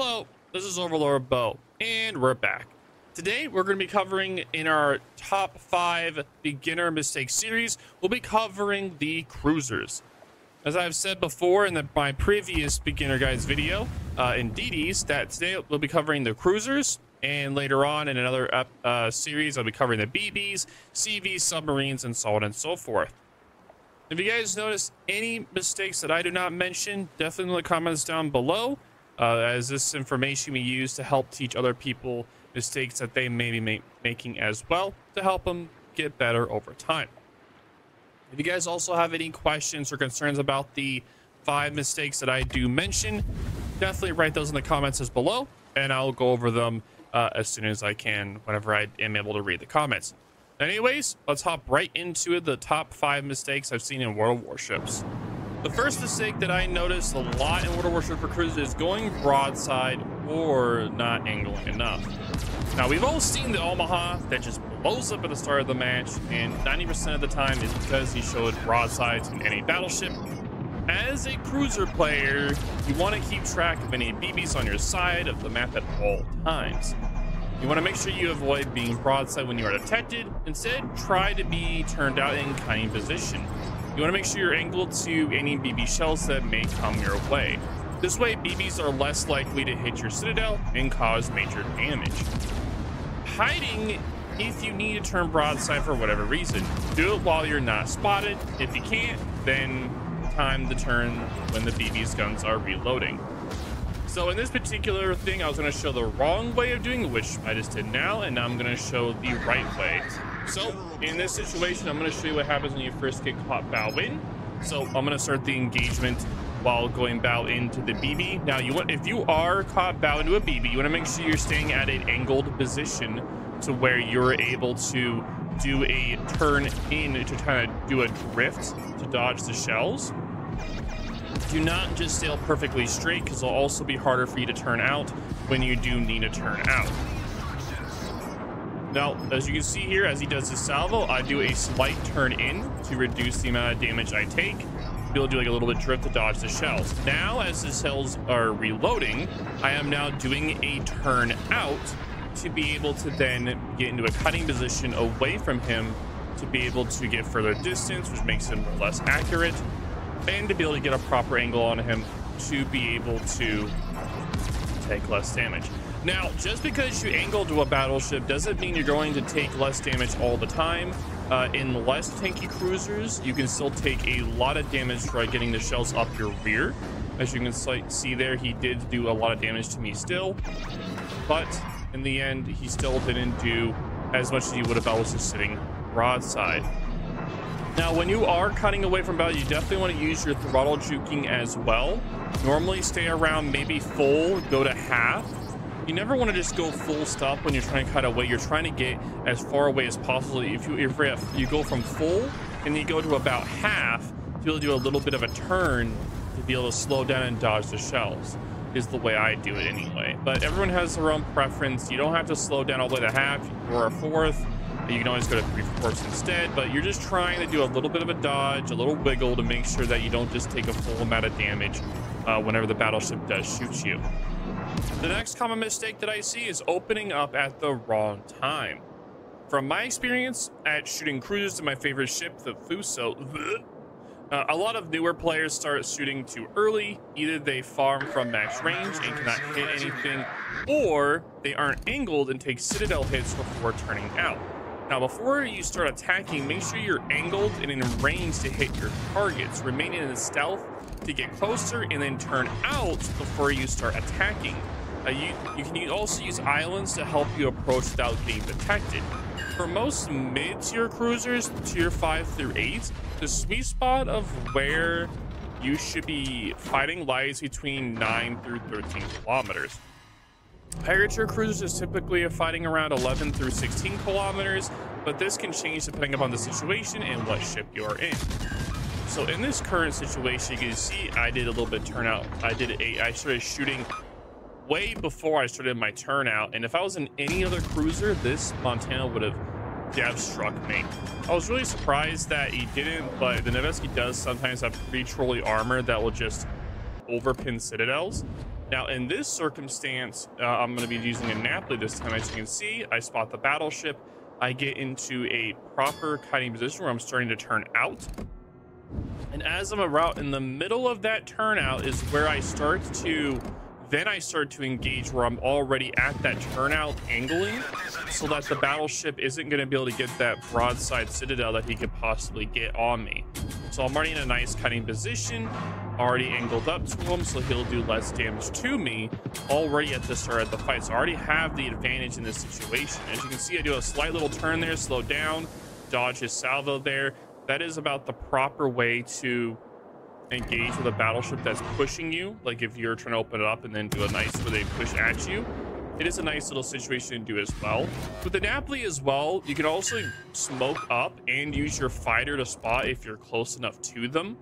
Hello, this is Overlord Bou, and we're back. Today, we're going to be covering in our top five beginner mistake series, we'll be covering the cruisers. As I've said before in the, my previous beginner guys video uh, in DDs, that today we'll be covering the cruisers, and later on in another uh, series, I'll be covering the BBs, CVs, submarines, and so on and so forth. If you guys notice any mistakes that I do not mention, definitely in the comments down below uh, as this information we use to help teach other people mistakes that they may be ma making as well to help them get better over time. If you guys also have any questions or concerns about the five mistakes that I do mention, definitely write those in the comments as below, and I'll go over them uh, as soon as I can whenever I am able to read the comments. Anyways, let's hop right into the top five mistakes I've seen in World Warships. The first mistake that I noticed a lot in World of Warship for cruisers is going broadside or not angling enough. Now, we've all seen the Omaha that just blows up at the start of the match, and 90% of the time is because he showed broadsides in any battleship. As a cruiser player, you want to keep track of any BBs on your side of the map at all times. You want to make sure you avoid being broadside when you are detected. Instead, try to be turned out in cutting position. You want to make sure you're angled to any BB shells that may come your way. This way, BBs are less likely to hit your citadel and cause major damage. Hiding if you need to turn broadside for whatever reason. Do it while you're not spotted. If you can't, then time the turn when the BB's guns are reloading. So in this particular thing, I was going to show the wrong way of doing it, which I just did now, and now I'm going to show the right way. So in this situation, I'm going to show you what happens when you first get caught bow in. So I'm going to start the engagement while going bow into the BB. Now, you want if you are caught bow into a BB, you want to make sure you're staying at an angled position to where you're able to do a turn in to kind of do a drift to dodge the shells. Do not just sail perfectly straight because it'll also be harder for you to turn out when you do need to turn out. Now, as you can see here, as he does his salvo, I do a slight turn in to reduce the amount of damage I take. Be able to do like a little bit drift to dodge the shells. Now, as the shells are reloading, I am now doing a turn out to be able to then get into a cutting position away from him to be able to get further distance, which makes him less accurate, and to be able to get a proper angle on him to be able to take less damage. Now, just because you angle to a battleship doesn't mean you're going to take less damage all the time. Uh, in less tanky cruisers, you can still take a lot of damage by getting the shells up your rear. As you can see there, he did do a lot of damage to me still. But in the end, he still didn't do as much as he would if I was just sitting broadside. Now, when you are cutting away from battle, you definitely want to use your throttle juking as well. Normally stay around maybe full, go to half, you never want to just go full stop when you're trying to cut away. You're trying to get as far away as possible. If you if you go from full and you go to about half, you'll do a little bit of a turn to be able to slow down and dodge the shells is the way I do it anyway. But everyone has their own preference. You don't have to slow down all the way to half or a fourth. You can always go to three fourths instead, but you're just trying to do a little bit of a dodge, a little wiggle to make sure that you don't just take a full amount of damage uh, whenever the battleship does shoot you. The next common mistake that I see is opening up at the wrong time. From my experience at shooting cruisers to my favorite ship, the Fuso, uh, a lot of newer players start shooting too early. Either they farm from max range and cannot hit anything, or they aren't angled and take citadel hits before turning out. Now, before you start attacking, make sure you're angled and in range to hit your targets. Remain in stealth to get closer and then turn out before you start attacking. Uh, you, you can also use islands to help you approach without being detected. For most mid-tier cruisers, tier 5 through 8, the sweet spot of where you should be fighting lies between 9 through 13 kilometers. Higher tier cruisers is typically fighting around 11 through 16 kilometers, but this can change depending upon the situation and what ship you are in. So in this current situation, you can see I did a little bit turnout. I did a, I started shooting way before I started my turnout. And if I was in any other cruiser, this Montana would have dev struck me. I was really surprised that he didn't, but the Nevsky does sometimes have pretty trolley armor that will just overpen citadels. Now, in this circumstance, uh, I'm going to be using a Napoli this time. As you can see, I spot the battleship. I get into a proper kiting position where I'm starting to turn out. And as I'm about in the middle of that turnout is where I start to then I start to engage where I'm already at that turnout angling so that the battleship isn't going to be able to get that broadside citadel that he could possibly get on me. So I'm already in a nice cutting position, already angled up to him, so he'll do less damage to me already at the start of the fight. So I already have the advantage in this situation. As you can see, I do a slight little turn there, slow down, dodge his salvo there. That is about the proper way to engage with a battleship that's pushing you, like if you're trying to open it up and then do a nice where they push at you, it is a nice little situation to do as well. With the Napoli as well, you can also smoke up and use your fighter to spot if you're close enough to them.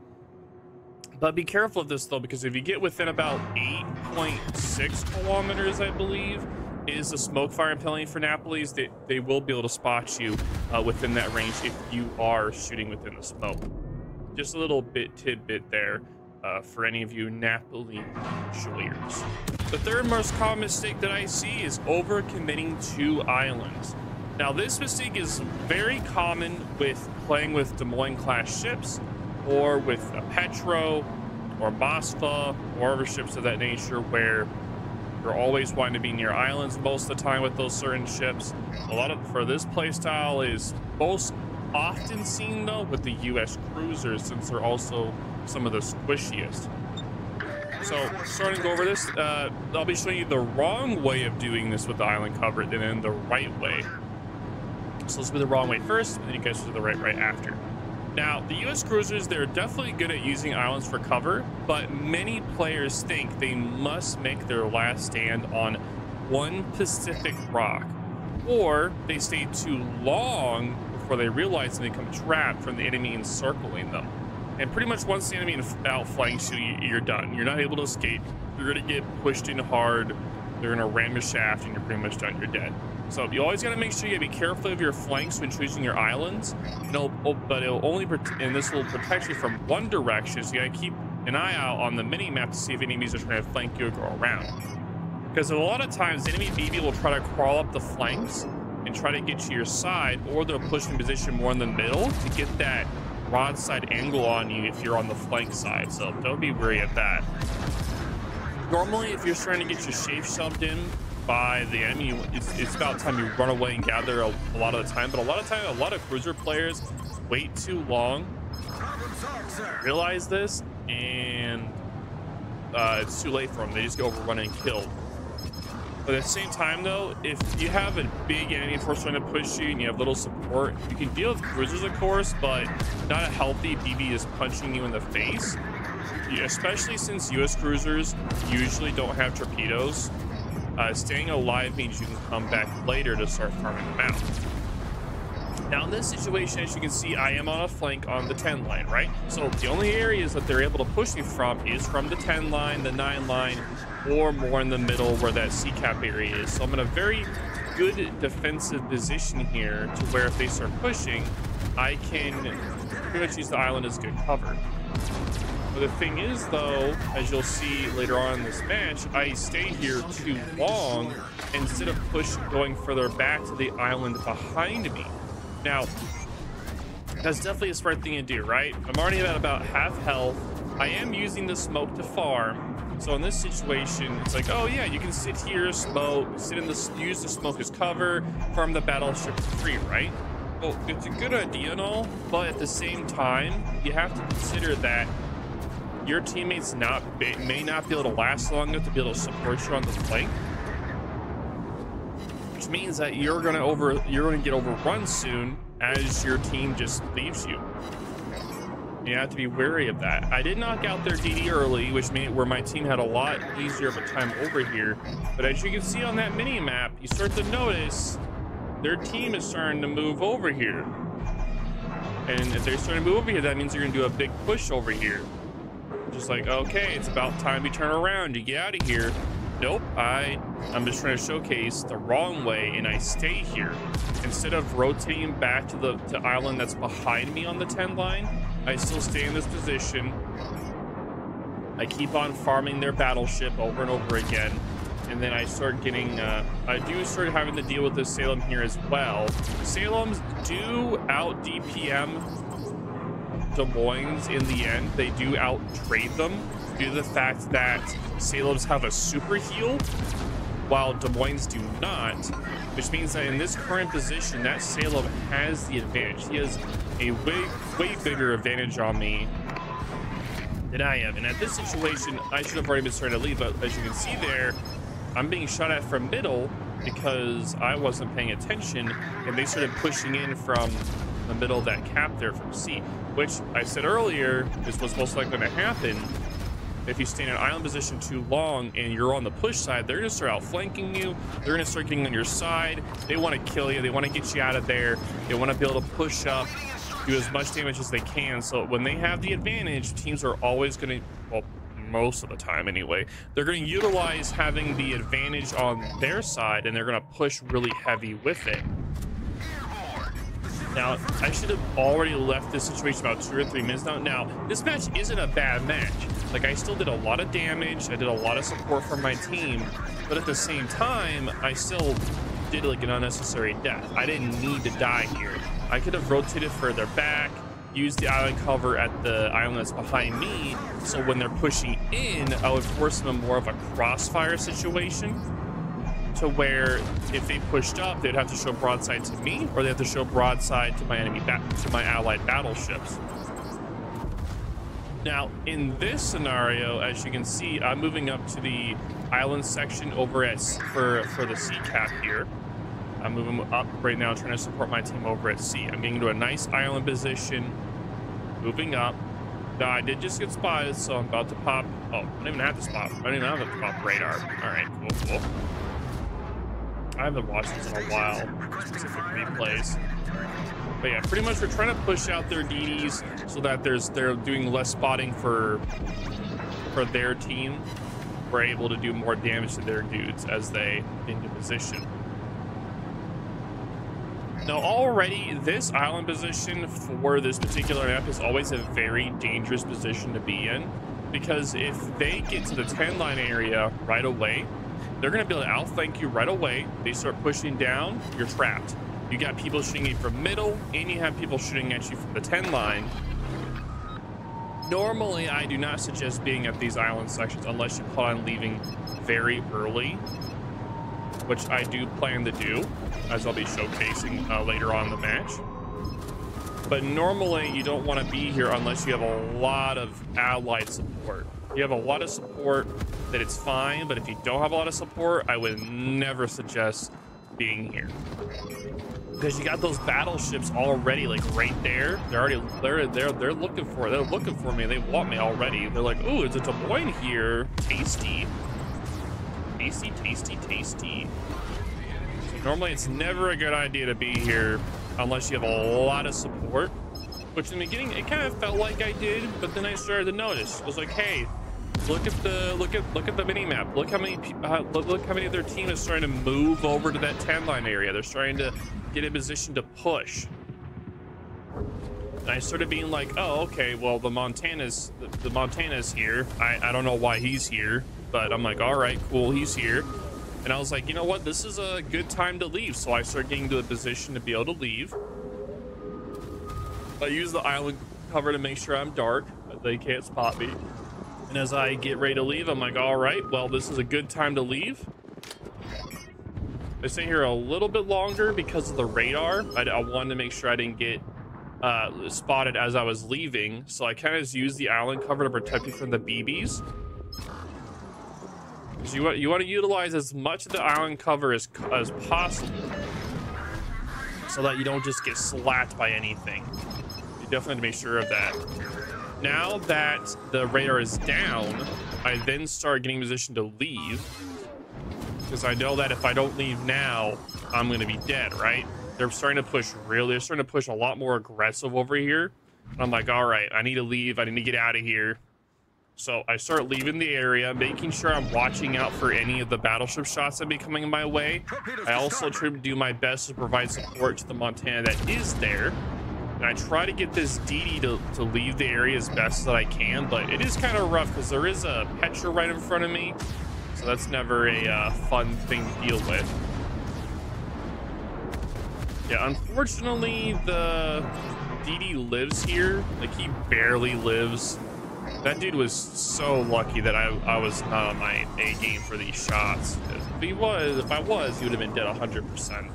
But be careful of this though, because if you get within about 8.6 kilometers, I believe, is the smoke firing penalty for Napoli's, they, they will be able to spot you uh, within that range if you are shooting within the smoke just a little bit tidbit there uh, for any of you Napoli enjoyers. The third most common mistake that I see is overcommitting to islands. Now, this mistake is very common with playing with Des Moines class ships or with a Petro or Moskva or other ships of that nature where you're always wanting to be near islands most of the time with those certain ships. A lot of for this playstyle is most often seen though with the US cruisers since they're also some of the squishiest. So starting to go over this, uh, I'll be showing you the wrong way of doing this with the island cover and then the right way. So let's do the wrong way first, and then you guys do the right right after. Now, the US cruisers, they're definitely good at using islands for cover, but many players think they must make their last stand on one Pacific rock, or they stay too long before they realize and become trapped from the enemy encircling them. And pretty much once the enemy outflanks you, you're done. You're not able to escape. You're going to get pushed in hard. They're going to ram your shaft and you're pretty much done. You're dead. So you always got to make sure you be careful of your flanks when choosing your islands. It'll, oh, but it'll only, and this will protect you from one direction. So you got to keep an eye out on the mini map to see if enemies are trying to flank you or go around. Because a lot of times, enemy BB will try to crawl up the flanks and try to get to your side, or they'll push in position more in the middle to get that broadside angle on you if you're on the flank side. So don't be worried at that. Normally, if you're trying to get your shape shoved in by the enemy, it's, it's about time you run away and gather a, a lot of the time. But a lot of time, a lot of cruiser players wait too long, realize this, and uh, it's too late for them. They just go overrun and killed. But at the same time, though, if you have a big enemy force trying to push you and you have little support, you can deal with cruisers, of course, but not a healthy BB is punching you in the face. Yeah, especially since U.S. cruisers usually don't have torpedoes. Uh, staying alive means you can come back later to start farming them out. Now in this situation, as you can see, I am on a flank on the 10 line, right? So the only areas that they're able to push me from is from the 10 line, the 9 line, or more in the middle where that C-cap area is. So I'm in a very good defensive position here to where if they start pushing, I can pretty much use the island as good cover. But the thing is, though, as you'll see later on in this match, I stay here too long instead of push going further back to the island behind me. Now, that's definitely a smart thing to do, right? I'm already at about half health. I am using the smoke to farm. So in this situation, it's like, oh yeah, you can sit here, smoke, sit in the, use the smoke as cover, farm the battleship free, right? Well, it's a good idea and all, but at the same time, you have to consider that your teammates not may not be able to last long enough to be able to support you on the flank which means that you're gonna over you're gonna get overrun soon as your team just leaves you. You have to be wary of that. I did knock out their DD early, which made where my team had a lot easier of a time over here. But as you can see on that mini map, you start to notice their team is starting to move over here. And if they're starting to move over here, that means you're gonna do a big push over here. Just like, okay, it's about time we turn around. You get out of here. Nope, I, I'm just trying to showcase the wrong way and I stay here. Instead of rotating back to the to island that's behind me on the 10 line, I still stay in this position. I keep on farming their battleship over and over again. And then I start getting, uh, I do start having to deal with this Salem here as well. Salems do out DPM Des Moines in the end. They do out trade them due to the fact that Salems have a super heal while Des Moines do not, which means that in this current position, that Salem has the advantage. He has a way, way bigger advantage on me than I am. And at this situation, I should have already been starting to leave, but as you can see there, I'm being shot at from middle because I wasn't paying attention and they started pushing in from the middle of that cap there from C, which I said earlier is what's most likely going to happen if you stay in an island position too long and you're on the push side, they're gonna start outflanking you. They're gonna start getting on your side. They want to kill you. They want to get you out of there. They want to be able to push up, do as much damage as they can. So when they have the advantage, teams are always gonna, well, most of the time anyway, they're going to utilize having the advantage on their side and they're going to push really heavy with it. Now, I should have already left this situation about two or three minutes now. Now, this match isn't a bad match. Like, I still did a lot of damage. I did a lot of support for my team. But at the same time, I still did, like, an unnecessary death. I didn't need to die here. I could have rotated further back, used the island cover at the island that's behind me. So when they're pushing in, I would force them more of a crossfire situation to where if they pushed up, they'd have to show broadside to me, or they have to show broadside to my enemy, to my allied battleships. Now, in this scenario, as you can see, I'm moving up to the island section over at for for the C cap here. I'm moving up right now, trying to support my team over at C. I'm getting to a nice island position, moving up. Now, I did just get spotted, so I'm about to pop. Oh, I don't even have to spot. I don't even have to pop radar. All right, cool, cool. I haven't watched this in a while, specific replays. But yeah, pretty much we're trying to push out their DDs so that there's they're doing less spotting for for their team. We're able to do more damage to their dudes as they into position. Now already this island position for this particular map is always a very dangerous position to be in because if they get to the 10 line area right away, they're going to be able to outflank you right away. They start pushing down, you're trapped. You got people shooting you from middle, and you have people shooting at you from the 10 line. Normally, I do not suggest being at these island sections unless you plan on leaving very early, which I do plan to do, as I'll be showcasing uh, later on the match. But normally, you don't want to be here unless you have a lot of allied support you have a lot of support, that it's fine. But if you don't have a lot of support, I would never suggest being here. Because you got those battleships already, like right there. They're already they're they're they're looking for it. They're looking for me. They want me already. They're like, ooh, it's a Moines here. Tasty. Tasty, tasty, tasty. So normally it's never a good idea to be here unless you have a lot of support. Which in the beginning it kind of felt like I did, but then I started to notice. It was like, hey, Look at the look at look at the mini map. Look how many uh, look, look how many of their team is trying to move over to that 10 line area. They're trying to get in position to push. And I started being like, oh, okay, well the Montana's the, the Montana's here. I I don't know why he's here, but I'm like, all right, cool, he's here. And I was like, you know what? This is a good time to leave. So I started getting to a position to be able to leave. I use the island cover to make sure I'm dark. They can't spot me. And as I get ready to leave, I'm like, all right, well, this is a good time to leave. I stay here a little bit longer because of the radar. I, I wanted to make sure I didn't get uh, spotted as I was leaving. So I kind of just used the island cover to protect me from the BBs. Because you want, you want to utilize as much of the island cover as, as possible. So that you don't just get slapped by anything. You definitely have to make sure of that now that the radar is down, I then start getting position to leave. Because I know that if I don't leave now, I'm going to be dead, right? They're starting to push really, they're starting to push a lot more aggressive over here. I'm like, all right, I need to leave. I need to get out of here. So I start leaving the area, making sure I'm watching out for any of the battleship shots that be coming my way. I also try to do my best to provide support to the Montana that is there And I try to get this DD to, to leave the area as best that I can, but it is kind of rough because there is a Petro right in front of me. So that's never a uh, fun thing to deal with. Yeah, unfortunately, the DD lives here. Like, he barely lives. That dude was so lucky that I, I was not on my A game for these shots. If he was, if I was, he would have been dead 100%.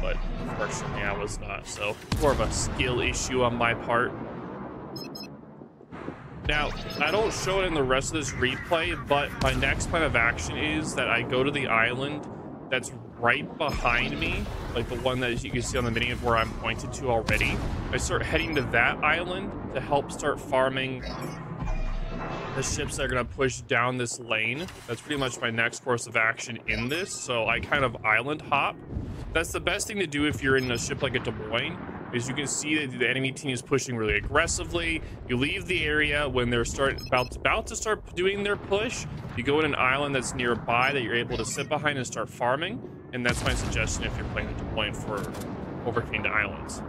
But unfortunately, I was not. So, more of a skill issue on my part. Now, I don't show it in the rest of this replay, but my next plan of action is that I go to the island that's right behind me, like the one that you can see on the mini of where I'm pointed to already. I start heading to that island to help start farming the ships that are going to push down this lane. That's pretty much my next course of action in this. So I kind of island hop. That's the best thing to do if you're in a ship like a Des Moines is you can see that the enemy team is pushing really aggressively. You leave the area when they're start about, about to start doing their push. You go in an island that's nearby that you're able to sit behind and start farming. And that's my suggestion if you're playing Des Moines for overcoming the islands.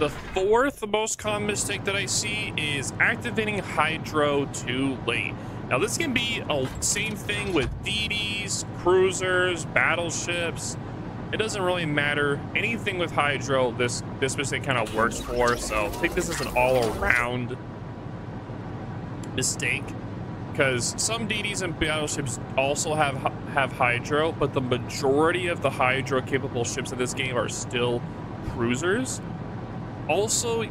The fourth most common mistake that I see is activating Hydro too late. Now this can be a same thing with DDs, cruisers, battleships. It doesn't really matter. Anything with Hydro, this this mistake kind of works for. So take this as an all-around mistake because some DDs and battleships also have have Hydro, but the majority of the Hydro capable ships in this game are still cruisers. Also,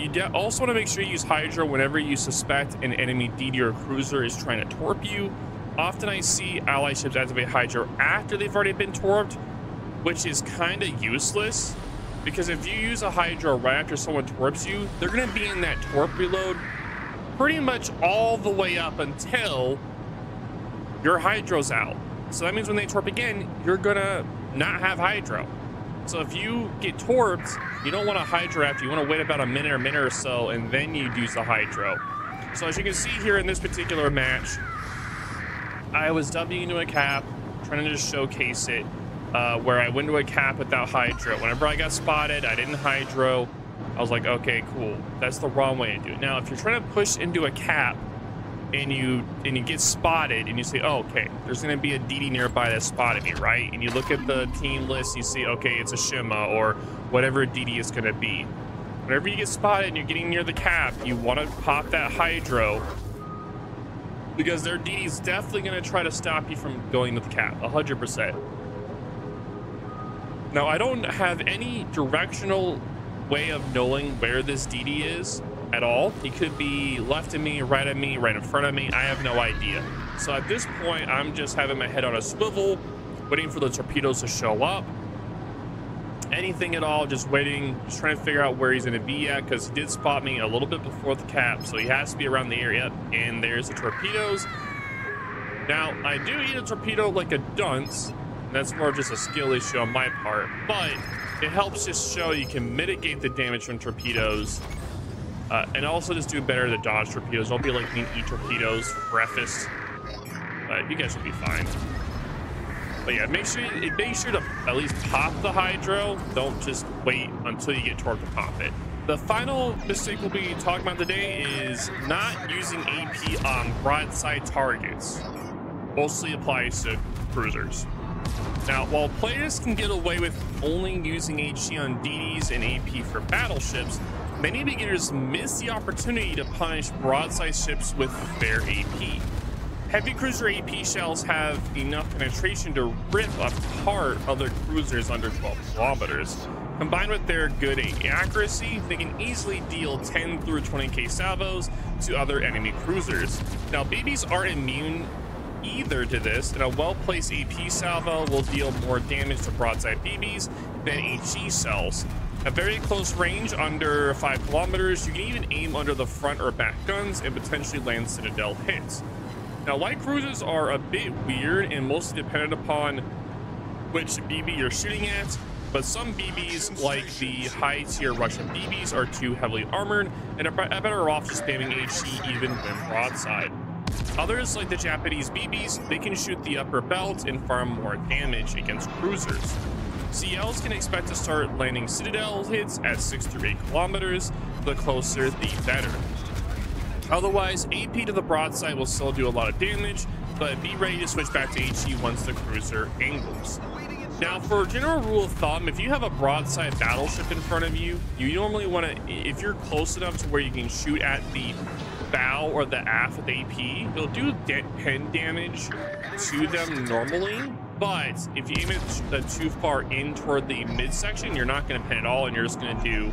you also want to make sure you use Hydro whenever you suspect an enemy DD or cruiser is trying to torp you. Often I see ally ships activate Hydro after they've already been torped, which is kind of useless because if you use a Hydro right after someone torps you, they're going to be in that torp reload pretty much all the way up until your Hydro's out. So that means when they torp again, you're going to not have Hydro. So if you get torped, you don't want to Hydro after. You want to wait about a minute or minute or so, and then you'd use the Hydro. So as you can see here in this particular match, I was dumping into a cap, trying to just showcase it, uh, where I went to a cap without Hydro. Whenever I got spotted, I didn't Hydro. I was like, okay, cool. That's the wrong way to do it. Now, if you're trying to push into a cap, and you and you get spotted and you say, oh, okay, there's to be a DD nearby that spotted me, right? And you look at the team list, you see, okay, it's a Shima or whatever DD is to be. Whenever you get spotted and you're getting near the cap, you want to pop that Hydro because their DD is definitely to try to stop you from going to the cap, 100%. Now, I don't have any directional way of knowing where this DD is at all. He could be left of me, right of me, right in front of me. I have no idea. So at this point, I'm just having my head on a swivel, waiting for the torpedoes to show up. Anything at all, just waiting, just trying to figure out where he's going to be at because he did spot me a little bit before the cap, so he has to be around the area. And there's the torpedoes. Now, I do eat a torpedo like a dunce. That's more just a skill issue on my part, but it helps just show you can mitigate the damage from torpedoes uh, and also just do better to dodge torpedoes. Don't be like me eat torpedoes for breakfast. But you guys will be fine. But yeah, make sure you, make sure to at least pop the hydro. Don't just wait until you get torque to pop it. The final mistake we'll be talking about today is not using AP on broadside targets. Mostly applies to cruisers. Now, while players can get away with only using HE on DDs and AP for battleships, many beginners miss the opportunity to punish broadside ships with their AP. Heavy cruiser AP shells have enough penetration to rip apart other cruisers under 12 kilometers. Combined with their good accuracy, they can easily deal 10 through 20k salvos to other enemy cruisers. Now, BBs aren't immune either to this, and a well-placed AP salvo will deal more damage to broadside BBs than HE cells. At very close range, under 5 kilometers, you can even aim under the front or back guns and potentially land Citadel hits. Now, light cruisers are a bit weird and mostly dependent upon which BB you're shooting at, but some BBs, like the high-tier Russian BBs, are too heavily armored and are better off just spamming HE even when broadside. Others, like the Japanese BBs, they can shoot the upper belt and farm more damage against cruisers. CLs can expect to start landing Citadel hits at 6 to 8 kilometers, the closer the better. Otherwise, AP to the broadside will still do a lot of damage, but be ready to switch back to HE once the cruiser angles. Now, for a general rule of thumb, if you have a broadside battleship in front of you, you normally want to, if you're close enough to where you can shoot at the bow or the aft with AP, it'll do pen damage to them normally. But if you aim it too far in toward the midsection, you're not going to pen at all, and you're just going to do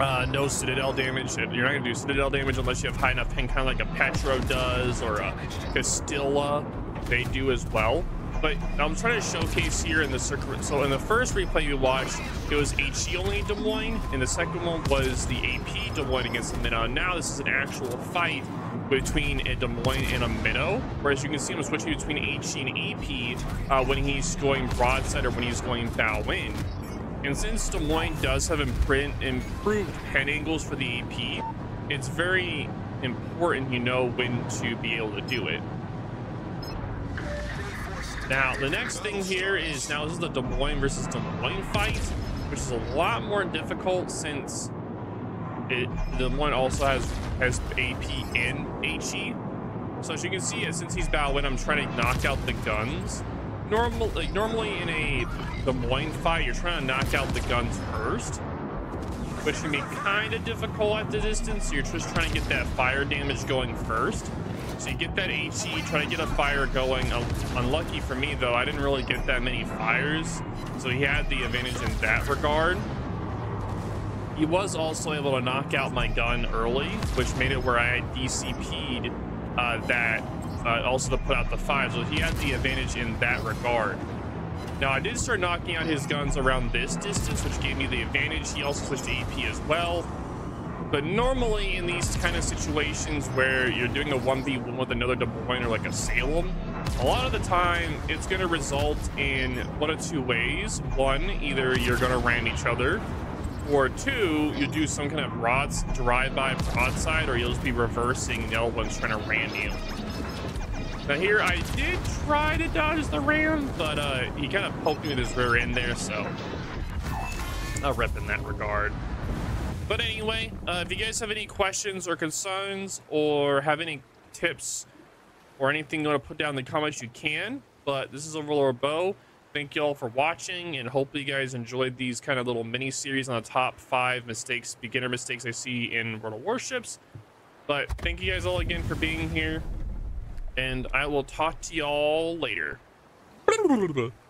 uh, no Citadel damage. You're not going to do Citadel damage unless you have high enough pen, kind of like a Petro does or a Castilla. They do as well but I'm trying to showcase here in the circuit. So in the first replay you watched, it was HE only Des Moines, and the second one was the AP Des Moines against the Minnow. Now this is an actual fight between a Des Moines and a Minnow, whereas you can see him switching between HE and AP uh, when he's going broadside or when he's going bow in. And since Des Moines does have improved pen angles for the AP, it's very important you know when to be able to do it. Now, the next thing here is now this is the Des Moines versus Des Moines fight, which is a lot more difficult since it Des Moines also has has AP and HE. So as you can see, since he's bow in, I'm trying to knock out the guns. Normal, like normally in a Des Moines fight, you're trying to knock out the guns first, which can be kind of difficult at the distance. You're just trying to get that fire damage going first. So you get that HE, try to get a fire going. unlucky for me, though, I didn't really get that many fires. So he had the advantage in that regard. He was also able to knock out my gun early, which made it where I had DCP'd uh, that, uh, also to put out the five. So he had the advantage in that regard. Now, I did start knocking out his guns around this distance, which gave me the advantage. He also switched to AP as well. But normally in these kind of situations where you're doing a 1v1 with another Moines or like a Salem, a lot of the time it's going to result in one of two ways. One, either you're going to ram each other, or two, you do some kind of broad drive-by broadside, or you'll just be reversing other one's trying to ram you. Now here, I did try to dodge the ram, but uh, he kind of poked me with his rear end there, so I'll rip in that regard. But anyway, uh, if you guys have any questions or concerns or have any tips or anything you want to put down in the comments, you can. But this is Overlord Bou. Thank you all for watching, and hopefully you guys enjoyed these kind of little mini series on the top five mistakes, beginner mistakes I see in World of Warships. But thank you guys all again for being here, and I will talk to y'all later.